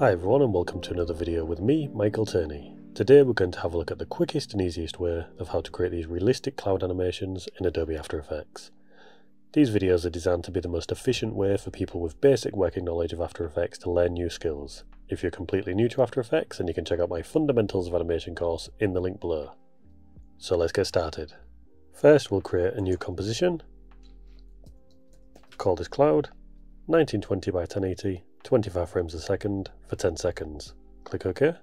Hi everyone and welcome to another video with me, Michael Tierney. Today we're going to have a look at the quickest and easiest way of how to create these realistic cloud animations in Adobe After Effects. These videos are designed to be the most efficient way for people with basic working knowledge of After Effects to learn new skills. If you're completely new to After Effects, then you can check out my Fundamentals of Animation course in the link below. So let's get started. First we'll create a new composition, call this cloud, 1920 by 1080 25 frames a second for 10 seconds. Click OK.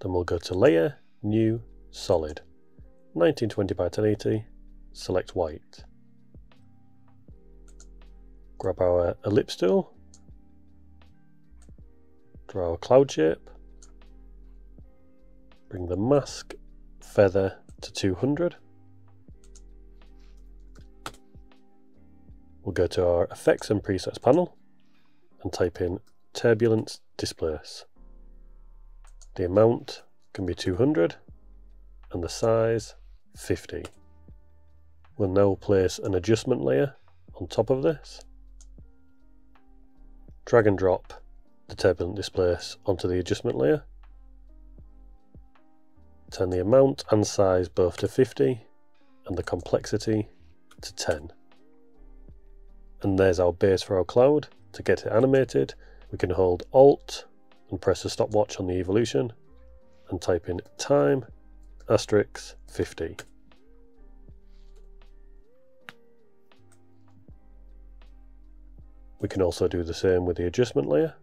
Then we'll go to Layer, New, Solid. 1920 by 1080, select white. Grab our ellipse tool, draw a cloud shape, bring the mask feather to 200. We'll go to our Effects and Presets panel and type in Turbulence Displace. The amount can be 200 and the size 50. We'll now place an adjustment layer on top of this. Drag and drop the Turbulent Displace onto the adjustment layer. Turn the amount and size both to 50 and the complexity to 10. And there's our base for our cloud. To get it animated, we can hold Alt and press the stopwatch on the evolution and type in time asterisk 50. We can also do the same with the adjustment layer.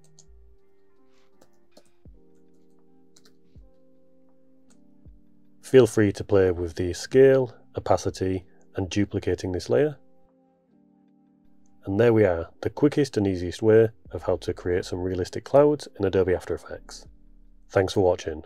Feel free to play with the scale, opacity and duplicating this layer. And there we are, the quickest and easiest way of how to create some realistic clouds in Adobe After Effects. Thanks for watching.